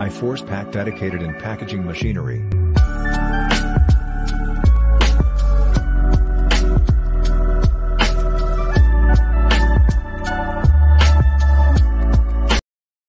I Force Pack dedicated in packaging machinery.